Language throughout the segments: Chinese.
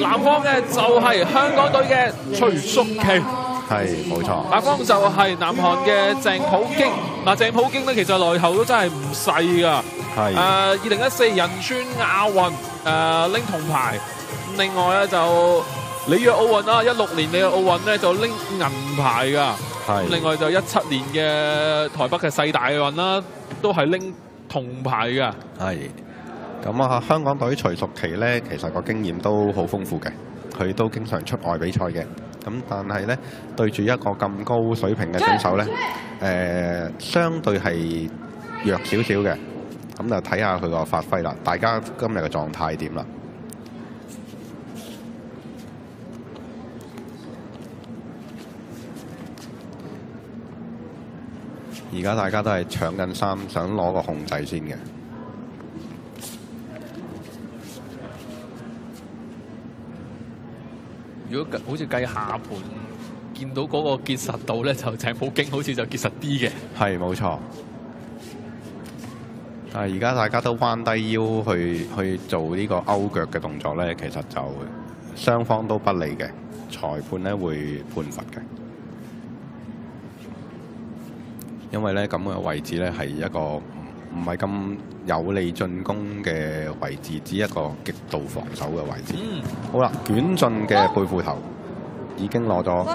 南方嘅就係香港隊嘅徐淑琪。係冇錯。北方就係南韓嘅鄭普京。嗱，鄭普京咧其實來頭都真係唔細㗎。係。誒，二零一四仁川亞運誒拎銅牌。另外咧就里約奧運啦，一六年里約奧運咧就拎銀牌㗎。係。另外就一七年嘅台北嘅世大運啦，都係拎銅牌㗎。係。咁啊，香港隊徐淑琪呢，其實個經驗都好豐富嘅，佢都經常出外比賽嘅。咁但係呢，對住一個咁高水平嘅選手呢，誒、呃、相對係弱少少嘅。咁就睇下佢個發揮啦。大家今日嘅狀態點啦？而家大家都係搶緊衫，想攞個控制先嘅。如果好似計下盤，見到嗰個結實度咧，就鄭普京好似就結實啲嘅。係冇錯，但係而家大家都彎低腰去去做呢個勾腳嘅動作咧，其實就雙方都不利嘅，裁判咧會判罰嘅。因為咧咁嘅位置咧係一個係咁有利進攻嘅位置，只一個極度防守嘅位置。嗯，好啦，卷進嘅背負頭已經攞咗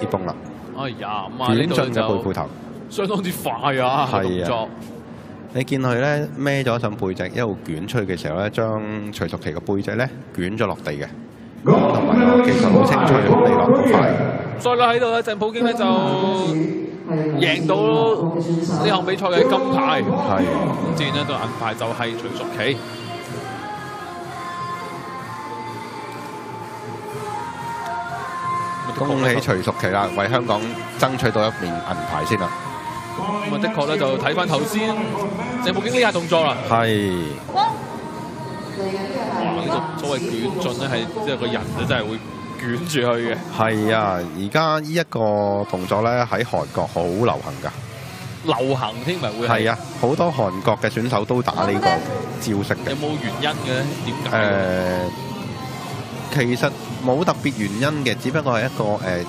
啲崩啦。哎呀，咁啊捲進嘅背負頭相當之快啊！動作啊，你見佢咧孭咗上背脊，一路卷出去嘅時候咧，將徐淑琪嘅背脊咧卷咗落地嘅，同埋技術好清脆，好利落，好快。再啦喺度咧，鄭普京咧就贏到呢項比賽嘅金牌。係。自然咧對銀牌就係徐淑琪。恭喜徐淑琪啦，為香港爭取到一面銀牌先啦。咁啊，的確咧就睇翻頭先鄭普京呢下動作啦。係。呢個所謂捲進咧，係即係個人咧真係會捲住去嘅。係啊，而家呢一個動作咧喺韓國好流行㗎。流行添咪會係啊，好多韓國嘅選手都打呢個招式嘅。有冇原因嘅咧？點解？诶、呃，其實冇特別原因嘅，只不過係一個誒。呃